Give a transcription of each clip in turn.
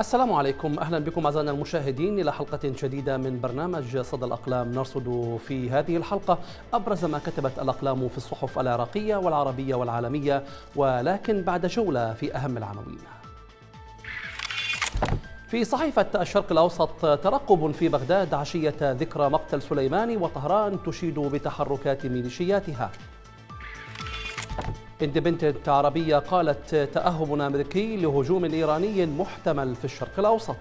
السلام عليكم. أهلا بكم أعزائنا المشاهدين إلى حلقة جديدة من برنامج صدى الأقلام. نرصد في هذه الحلقة أبرز ما كتبت الأقلام في الصحف العراقية والعربية والعالمية ولكن بعد جولة في أهم العناوين. في صحيفة الشرق الأوسط ترقب في بغداد عشية ذكرى مقتل سليماني وطهران تشيد بتحركات ميليشياتها. اندبنتنت عربية قالت تأهب أمريكي لهجوم إيراني محتمل في الشرق الأوسط.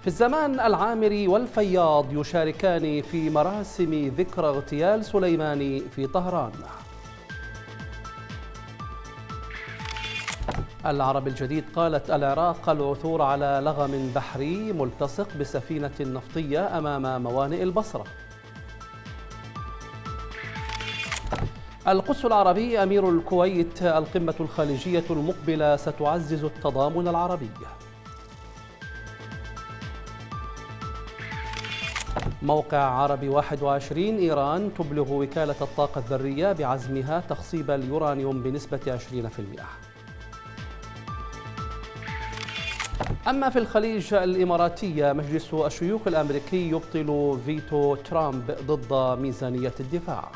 في الزمان العامري والفياض يشاركان في مراسم ذكرى اغتيال سليماني في طهران. العرب الجديد قالت العراق العثور على لغم بحري ملتصق بسفينة نفطية أمام موانئ البصرة. القدس العربي أمير الكويت القمة الخليجية المقبلة ستعزز التضامن العربي. موقع عربي 21 إيران تبلغ وكالة الطاقة الذرية بعزمها تخصيب اليورانيوم بنسبة 20% أما في الخليج الإماراتية مجلس الشيوخ الأمريكي يبطل فيتو ترامب ضد ميزانية الدفاع.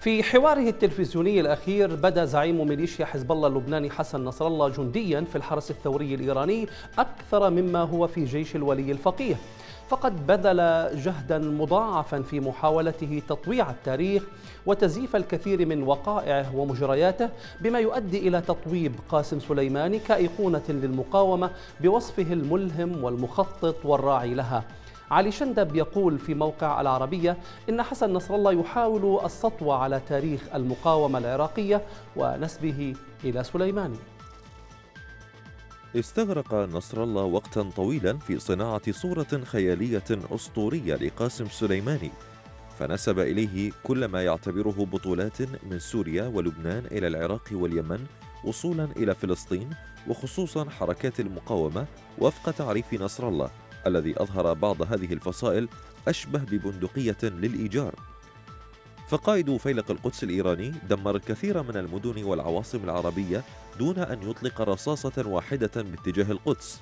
في حواره التلفزيوني الأخير بدا زعيم ميليشيا حزب الله اللبناني حسن نصر الله جنديا في الحرس الثوري الإيراني أكثر مما هو في جيش الولي الفقيه. فقد بذل جهدا مضاعفا في محاولته تطويع التاريخ وتزييف الكثير من وقائعه ومجرياته بما يؤدي إلى تطويب قاسم سليماني كأيقونة للمقاومة بوصفه الملهم والمخطط والراعي لها. علي شندب يقول في موقع العربية إن حسن نصر الله يحاول السطوة على تاريخ المقاومة العراقية ونسبه إلى سليماني. استغرق نصر الله وقتا طويلا في صناعة صورة خيالية أسطورية لقاسم سليماني فنسب إليه كل ما يعتبره بطولات من سوريا ولبنان إلى العراق واليمن وصولا إلى فلسطين وخصوصا حركات المقاومة وفق تعريف نصر الله. الذي أظهر بعض هذه الفصائل أشبه ببندقية للإيجار. فقائد فيلق القدس الإيراني دمر الكثير من المدن والعواصم العربية دون أن يطلق رصاصة واحدة باتجاه القدس.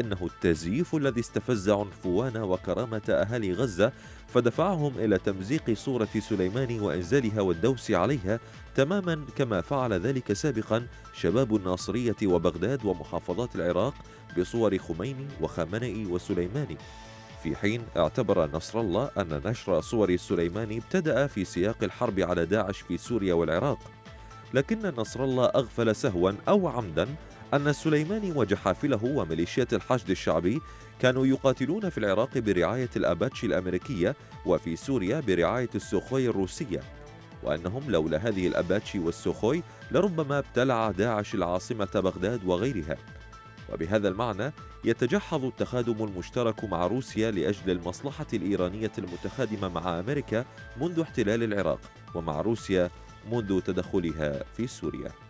إنه التزييف الذي استفز عنفوان وكرامة أهالي غزة فدفعهم إلى تمزيق صورة سليمان وإنزالها والدوس عليها تماما كما فعل ذلك سابقا شباب الناصرية وبغداد ومحافظات العراق بصور خميني وخامنئي وسليماني. في حين اعتبر نصر الله أن نشر صور سليماني ابتدأ في سياق الحرب على داعش في سوريا والعراق. لكن نصر الله أغفل سهوا أو عمدا أن سليماني وجحافله وميليشيات الحشد الشعبي كانوا يقاتلون في العراق برعاية الأباتشي الأمريكية وفي سوريا برعاية السوخوي الروسية وأنهم لولا هذه الأباتشي والسوخوي لربما ابتلع داعش العاصمة بغداد وغيرها. وبهذا المعنى يتجحظ التخادم المشترك مع روسيا لأجل المصلحة الإيرانية المتخادمة مع أمريكا منذ احتلال العراق ومع روسيا منذ تدخلها في سوريا.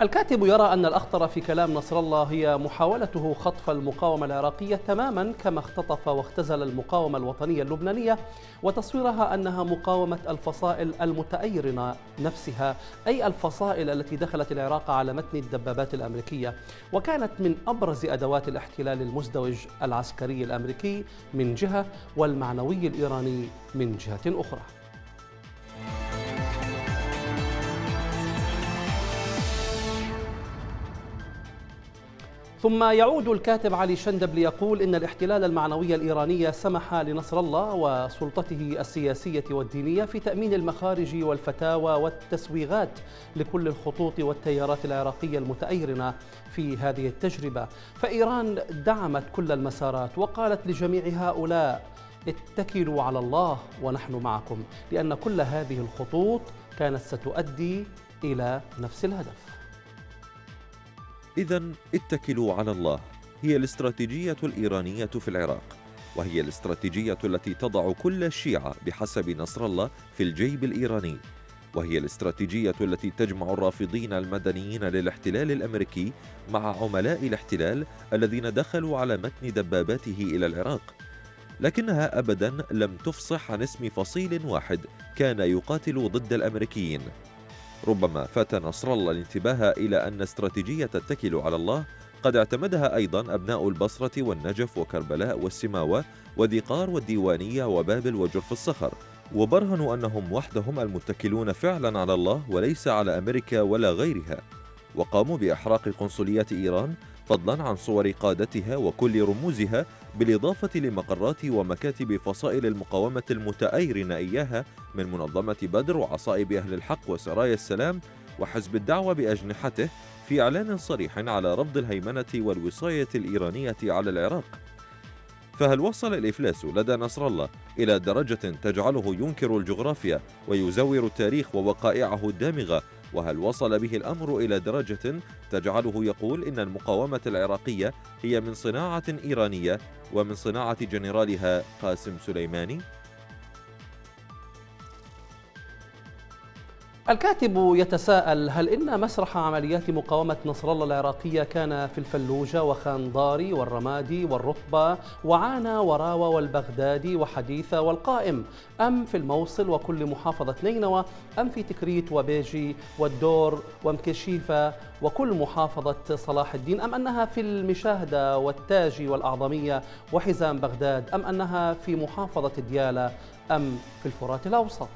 الكاتب يرى أن الأخطر في كلام نصر الله هي محاولته خطف المقاومة العراقية تماما كما اختطف واختزل المقاومة الوطنية اللبنانية وتصويرها أنها مقاومة الفصائل المتأيرنة نفسها أي الفصائل التي دخلت العراق على متن الدبابات الأمريكية. وكانت من أبرز أدوات الاحتلال المزدوج العسكري الأمريكي من جهة والمعنوي الإيراني من جهة أخرى. ثم يعود الكاتب علي شندب ليقول إن الاحتلال المعنوي الإيراني سمح لنصر الله وسلطته السياسية والدينية في تأمين المخارج والفتاوى والتسويغات لكل الخطوط والتيارات العراقية المتأيرنة في هذه التجربة. فإيران دعمت كل المسارات وقالت لجميع هؤلاء اتكلوا على الله ونحن معكم لأن كل هذه الخطوط كانت ستؤدي إلى نفس الهدف. إذا اتكلوا على الله. هي الاستراتيجية الإيرانية في العراق وهي الاستراتيجية التي تضع كل الشيعة بحسب نصر الله في الجيب الإيراني. وهي الاستراتيجية التي تجمع الرافضين المدنيين للاحتلال الأمريكي مع عملاء الاحتلال الذين دخلوا على متن دباباته إلى العراق. لكنها أبدا لم تفصح عن اسم فصيل واحد كان يقاتل ضد الأمريكيين. ربما فات نصر الله الانتباه إلى أن استراتيجية التكل على الله. قد اعتمدها أيضا أبناء البصرة والنجف وكربلاء والسماوة وديقار والديوانية وبابل وجرف الصخر. وبرهنوا أنهم وحدهم المتكلون فعلا على الله وليس على أمريكا ولا غيرها. وقاموا بإحراق قنصليات إيران فضلا عن صور قادتها وكل رموزها بالإضافة لمقرات ومكاتب فصائل المقاومة المتأيرن إياها من منظمة بدر وعصائب أهل الحق وسرايا السلام وحزب الدعوة بأجنحته في إعلان صريح على رفض الهيمنة والوصاية الإيرانية على العراق. فهل وصل الإفلاس لدى نصر الله إلى درجة تجعله ينكر الجغرافيا ويزور التاريخ ووقائعه الدامغة وهل وصل به الأمر إلى درجة تجعله يقول إن المقاومة العراقية هي من صناعة إيرانية ومن صناعة جنرالها قاسم سليماني؟ الكاتب يتساءل هل إن مسرح عمليات مقاومة نصر الله العراقية كان في الفلوجة وخانداري والرمادي والرطبة وعانا وراوة والبغدادي وحديثة والقائم؟ أم في الموصل وكل محافظة نينوى؟ أم في تكريت وبيجي والدور ومكشيفة وكل محافظة صلاح الدين؟ أم أنها في المشاهدة والتاجي والأعظمية وحزام بغداد؟ أم أنها في محافظة ديالى؟ أم في الفرات الأوسط؟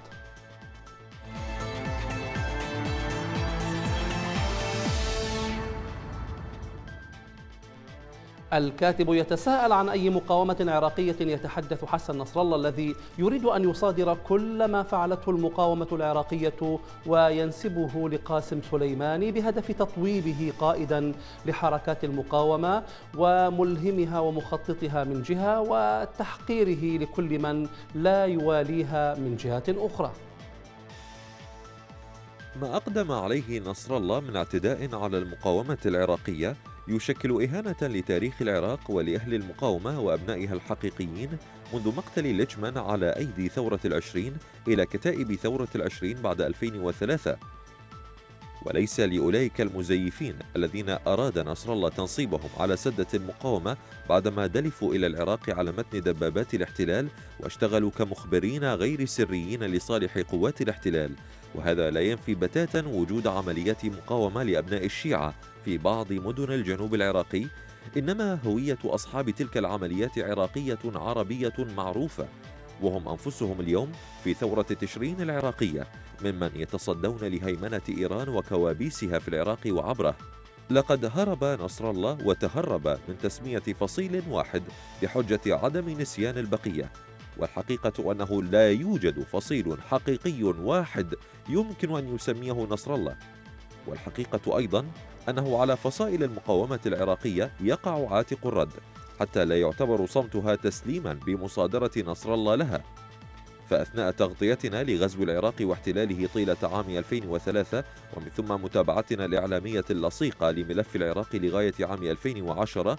الكاتب يتساءل عن أي مقاومة عراقية يتحدث حسن نصر الله الذي يريد أن يصادر كل ما فعلته المقاومة العراقية وينسبه لقاسم سليماني بهدف تطويبه قائدا لحركات المقاومة وملهمها ومخططها من جهة وتحقيره لكل من لا يواليها من جهة أخرى. ما أقدم عليه نصر الله من اعتداء على المقاومة العراقية يشكل إهانة لتاريخ العراق ولأهل المقاومة وأبنائها الحقيقيين منذ مقتل ليتشمان على أيدي ثورة العشرين إلى كتائب ثورة العشرين بعد 2003 وليس لأولئك المزيفين الذين أراد نصر الله تنصيبهم على سدة المقاومة بعدما دلفوا إلى العراق على متن دبابات الاحتلال واشتغلوا كمخبرين غير سريين لصالح قوات الاحتلال وهذا لا ينفي بتاتا وجود عمليات مقاومة لأبناء الشيعة في بعض مدن الجنوب العراقي إنما هوية أصحاب تلك العمليات عراقية عربية معروفة وهم أنفسهم اليوم في ثورة تشرين العراقية ممن يتصدون لهيمنة إيران وكوابيسها في العراق وعبره. لقد هرب نصر الله وتهرب من تسمية فصيل واحد بحجة عدم نسيان البقية. والحقيقة أنه لا يوجد فصيل حقيقي واحد يمكن أن يسميه نصر الله. والحقيقة أيضا أنه على فصائل المقاومة العراقية يقع عاتق الرد حتى لا يعتبر صمتها تسليما بمصادرة نصر الله لها. فأثناء تغطيتنا لغزو العراق واحتلاله طيلة عام 2003 ومن ثم متابعتنا الإعلامية اللصيقة لملف العراق لغاية عام 2010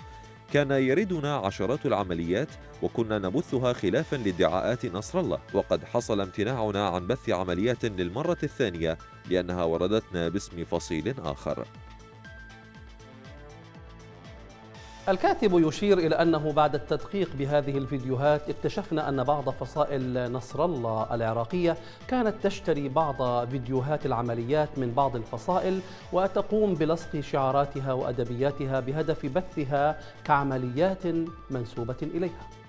كان يردنا عشرات العمليات وكنا نبثها خلافا لادعاءات نصر الله. وقد حصل امتناعنا عن بث عمليات للمرة الثانية لأنها وردتنا باسم فصيل آخر. الكاتب يشير إلى أنه بعد التدقيق بهذه الفيديوهات اكتشفنا أن بعض فصائل نصر الله العراقية كانت تشتري بعض فيديوهات العمليات من بعض الفصائل وتقوم بلصق شعاراتها وأدبياتها بهدف بثها كعمليات منسوبة إليها.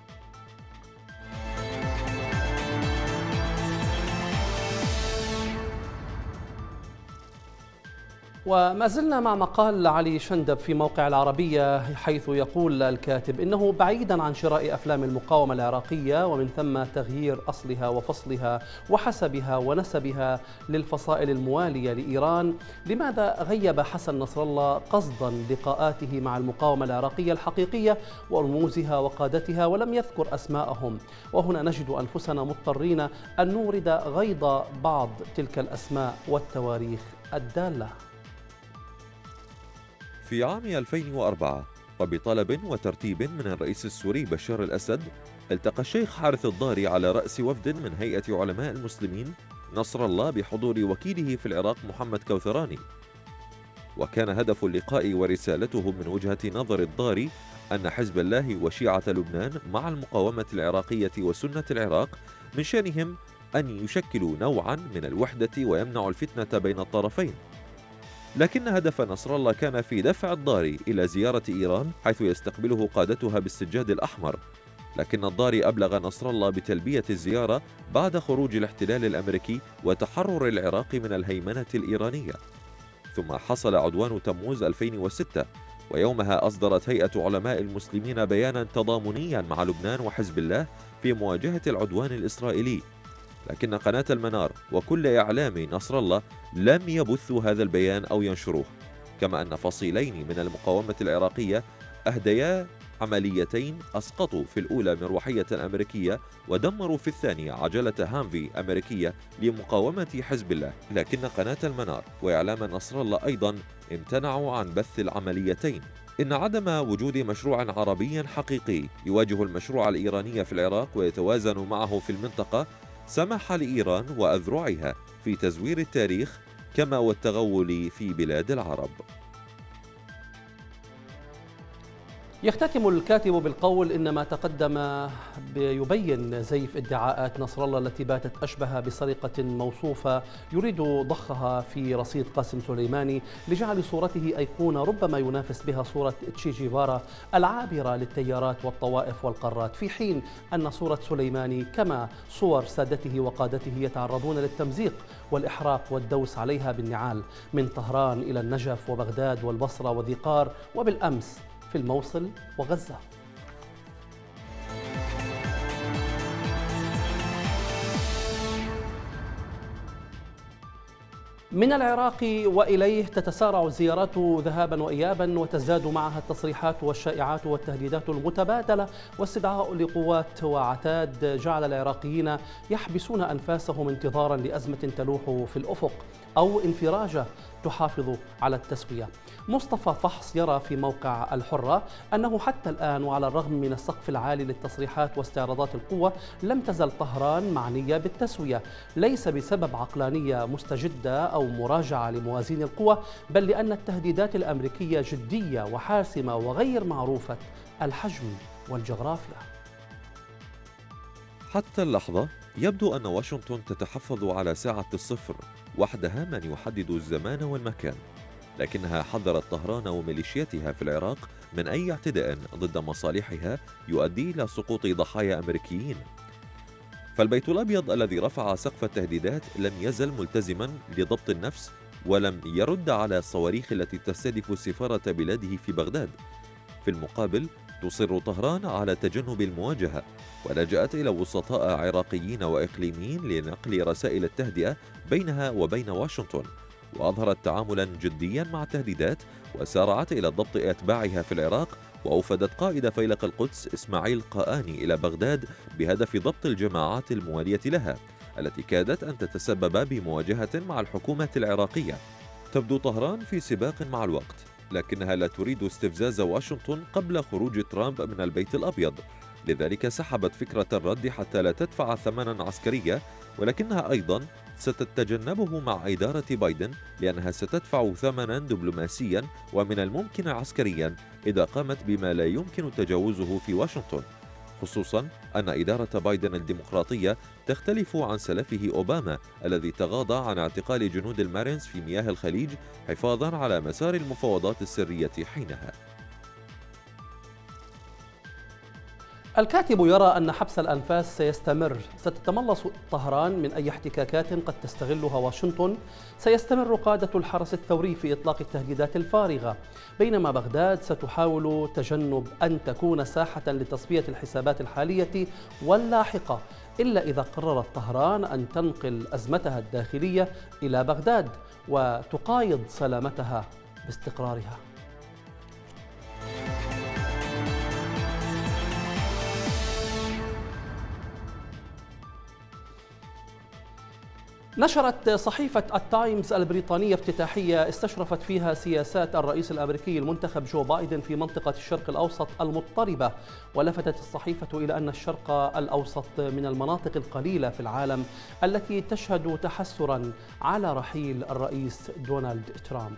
وما زلنا مع مقال علي شندب في موقع العربية حيث يقول الكاتب إنه بعيدا عن شراء أفلام المقاومة العراقية ومن ثم تغيير أصلها وفصلها وحسبها ونسبها للفصائل الموالية لإيران لماذا غيب حسن نصر الله قصدا لقاءاته مع المقاومة العراقية الحقيقية ورموزها وقادتها ولم يذكر أسماءهم؟ وهنا نجد أنفسنا مضطرين أن نورد غيض بعض تلك الأسماء والتواريخ الدالة. في عام 2004 وبطلب وترتيب من الرئيس السوري بشار الأسد التقى الشيخ حارث الضاري على رأس وفد من هيئة علماء المسلمين نصر الله بحضور وكيله في العراق محمد كوثراني. وكان هدف اللقاء ورسالته من وجهة نظر الضاري أن حزب الله وشيعة لبنان مع المقاومة العراقية وسنة العراق من شأنهم أن يشكلوا نوعا من الوحدة ويمنعوا الفتنة بين الطرفين. لكن هدف نصر الله كان في دفع الضاري إلى زيارة إيران حيث يستقبله قادتها بالسجاد الأحمر. لكن الضاري أبلغ نصر الله بتلبية الزيارة بعد خروج الاحتلال الأمريكي وتحرر العراق من الهيمنة الإيرانية. ثم حصل عدوان تموز 2006 ويومها أصدرت هيئة علماء المسلمين بيانا تضامنيا مع لبنان وحزب الله في مواجهة العدوان الإسرائيلي. لكن قناة المنار وكل إعلام نصر الله لم يبثوا هذا البيان أو ينشروه كما أن فصيلين من المقاومة العراقية أهديا عمليتين أسقطوا في الأولى مروحية أمريكية ودمروا في الثانية عجلة هانفي أمريكية لمقاومة حزب الله. لكن قناة المنار وإعلام نصر الله أيضا امتنعوا عن بث العمليتين. إن عدم وجود مشروع عربي حقيقي يواجه المشروع الإيراني في العراق ويتوازن معه في المنطقة سمح لإيران وأذرعها في تزوير التاريخ كما والتغول في بلاد العرب. يختتم الكاتب بالقول إن ما تقدم يبين زيف ادعاءات نصر الله التي باتت أشبه بسرقة موصوفة يريد ضخها في رصيد قاسم سليماني لجعل صورته أيقونة ربما ينافس بها صورة تشي جيفارا العابرة للتيارات والطوائف والقارات في حين أن صورة سليماني كما صور سادته وقادته يتعرضون للتمزيق والإحراق والدوس عليها بالنعال من طهران إلى النجف وبغداد والبصرة وذي قار وبالأمس في الموصل وغزة. من العراق وإليه تتسارع الزيارات ذهابا وايابا وتزداد معها التصريحات والشائعات والتهديدات المتبادلة واستدعاء لقوات وعتاد جعل العراقيين يحبسون أنفاسهم انتظارا لأزمة تلوح في الأفق أو انفراجة تحافظ على التسوية. مصطفى فحص يرى في موقع الحرة أنه حتى الآن وعلى الرغم من السقف العالي للتصريحات واستعراضات القوة لم تزل طهران معنية بالتسوية. ليس بسبب عقلانية مستجدة أو مراجعة لموازين القوة بل لأن التهديدات الأمريكية جدية وحاسمة وغير معروفة الحجم والجغرافيا. حتى اللحظة يبدو أن واشنطن تتحفظ على ساعة الصفر. وحدها من يحدد الزمان والمكان لكنها حذرت طهران وميليشياتها في العراق من أي اعتداء ضد مصالحها يؤدي إلى سقوط ضحايا أمريكيين. فالبيت الأبيض الذي رفع سقف التهديدات لم يزل ملتزما لضبط النفس ولم يرد على الصواريخ التي تستهدف سفارة بلاده في بغداد. في المقابل تصر طهران على تجنب المواجهة ولجأت إلى وسطاء عراقيين وإقليميين لنقل رسائل التهدئة بينها وبين واشنطن. وأظهرت تعاملا جديا مع التهديدات وسارعت إلى ضبط أتباعها في العراق وأوفدت قائد فيلق القدس إسماعيل قآني إلى بغداد بهدف ضبط الجماعات الموالية لها التي كادت أن تتسبب بمواجهة مع الحكومة العراقية. تبدو طهران في سباق مع الوقت. لكنها لا تريد استفزاز واشنطن قبل خروج ترامب من البيت الأبيض. لذلك سحبت فكرة الرد حتى لا تدفع ثمنا عسكريا ولكنها أيضا ستتجنبه مع إدارة بايدن لأنها ستدفع ثمنا دبلوماسيا ومن الممكن عسكريا إذا قامت بما لا يمكن تجاوزه في واشنطن. خصوصا أن إدارة بايدن الديمقراطية تختلف عن سلفه أوباما الذي تغاضى عن اعتقال جنود المارينز في مياه الخليج حفاظا على مسار المفاوضات السرية حينها. الكاتب يرى أن حبس الأنفاس سيستمر. ستتملص طهران من أي احتكاكات قد تستغلها واشنطن. سيستمر قادة الحرس الثوري في إطلاق التهديدات الفارغة. بينما بغداد ستحاول تجنب أن تكون ساحة لتصفية الحسابات الحالية واللاحقة إلا إذا قررت طهران أن تنقل أزمتها الداخلية إلى بغداد وتقايض سلامتها باستقرارها. نشرت صحيفة التايمز البريطانية افتتاحية استشرفت فيها سياسات الرئيس الأمريكي المنتخب جو بايدن في منطقة الشرق الأوسط المضطربة. ولفتت الصحيفة إلى أن الشرق الأوسط من المناطق القليلة في العالم التي تشهد تحسرا على رحيل الرئيس دونالد ترامب.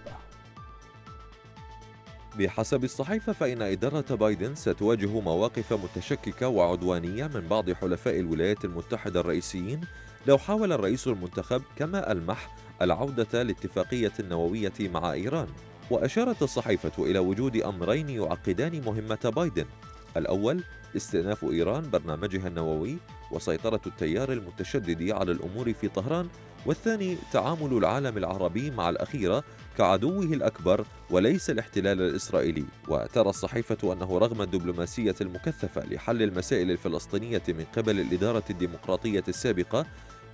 بحسب الصحيفة فإن إدارة بايدن ستواجه مواقف متشككة وعدوانية من بعض حلفاء الولايات المتحدة الرئيسيين لو حاول الرئيس المنتخب كما ألمح العودة لاتفاقية النووية مع إيران وأشارت الصحيفة إلى وجود أمرين يعقدان مهمة بايدن. الأول استئناف إيران برنامجها النووي وسيطرة التيار المتشدد على الأمور في طهران. والثاني تعامل العالم العربي مع الأخيرة كعدوه الأكبر وليس الاحتلال الإسرائيلي. وترى الصحيفة أنه رغم الدبلوماسية المكثفة لحل المسائل الفلسطينية من قبل الإدارة الديمقراطية السابقة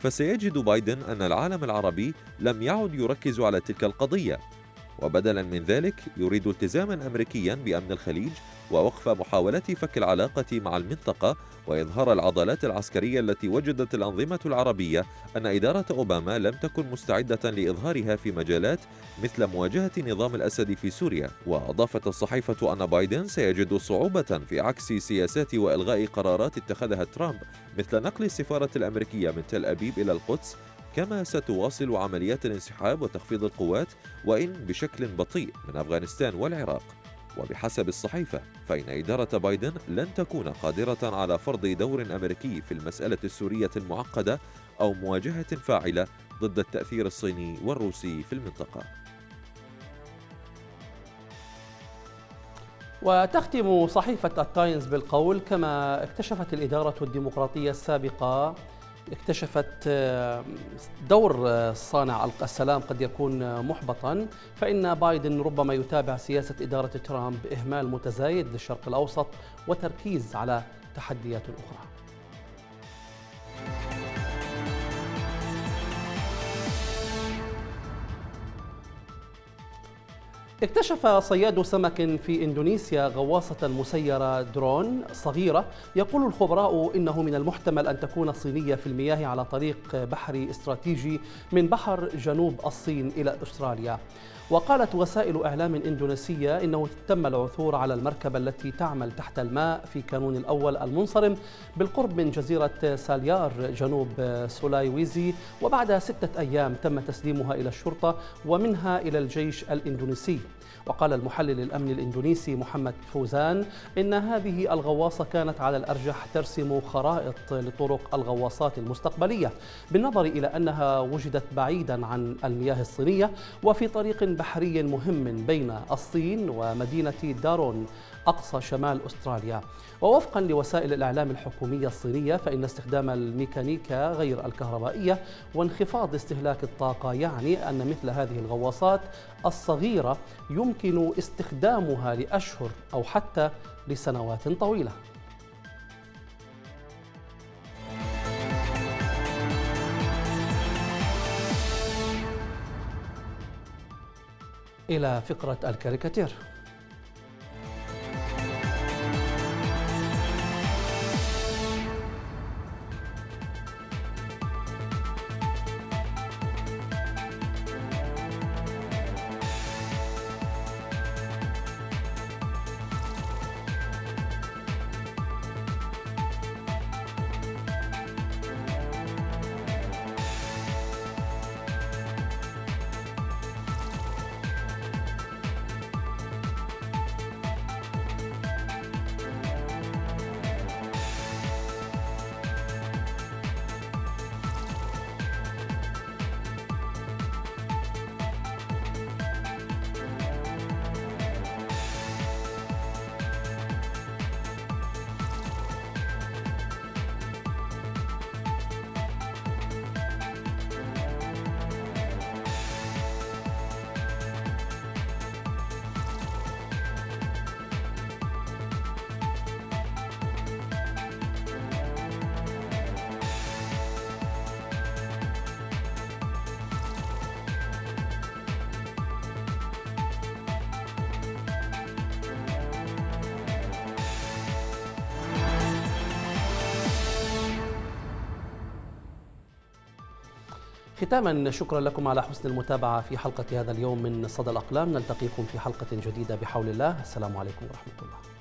فسيجد بايدن أن العالم العربي لم يعد يركز على تلك القضية. وبدلا من ذلك يريد التزاما امريكيا بأمن الخليج ووقف محاولات فك العلاقة مع المنطقة وإظهار العضلات العسكرية التي وجدت الأنظمة العربية أن إدارة أوباما لم تكن مستعدة لإظهارها في مجالات مثل مواجهة نظام الأسد في سوريا. وأضافت الصحيفة أن بايدن سيجد صعوبة في عكس سياسات وإلغاء قرارات اتخذها ترامب مثل نقل السفارة الأمريكية من تل أبيب إلى القدس كما ستواصل عمليات الانسحاب وتخفيض القوات وإن بشكل بطيء من أفغانستان والعراق. وبحسب الصحيفة فإن إدارة بايدن لن تكون قادرة على فرض دور أمريكي في المسألة السورية المعقدة أو مواجهة فاعلة ضد التأثير الصيني والروسي في المنطقة. وتختم صحيفة التايمز بالقول كما اكتشفت الإدارة الديمقراطية السابقة اكتشفت آه، دور آه، صانع السلام قد يكون محبطا فإن بايدن ربما يتابع سياسة إدارة ترامب بإهمال متزايد للشرق الأوسط وتركيز على تحديات أخرى. اكتشف صياد سمك في إندونيسيا غواصة مسيرة درون صغيرة. يقول الخبراء إنه من المحتمل أن تكون صينية في المياه على طريق بحري استراتيجي من بحر جنوب الصين إلى أستراليا. وقالت وسائل إعلام إندونيسية إنه تم العثور على المركبة التي تعمل تحت الماء في كانون الأول المنصرم بالقرب من جزيرة ساليار جنوب سولايويزي وبعد ستة أيام تم تسليمها إلى الشرطة ومنها إلى الجيش الإندونيسي. وقال المحلل الأمني الإندونيسي محمد فوزان إن هذه الغواصة كانت على الأرجح ترسم خرائط لطرق الغواصات المستقبلية بالنظر إلى أنها وجدت بعيدا عن المياه الصينية وفي طريق بحري مهم بين الصين ومدينة دارون. أقصى شمال أستراليا. ووفقا لوسائل الإعلام الحكومية الصينية فإن استخدام الميكانيكا غير الكهربائية وانخفاض استهلاك الطاقة يعني أن مثل هذه الغواصات الصغيرة يمكن استخدامها لأشهر أو حتى لسنوات طويلة. إلى فقرة الكاريكاتير. ختاما شكرا لكم على حسن المتابعة في حلقة هذا اليوم من صدى الأقلام. نلتقيكم في حلقة جديدة بحول الله. السلام عليكم ورحمة الله.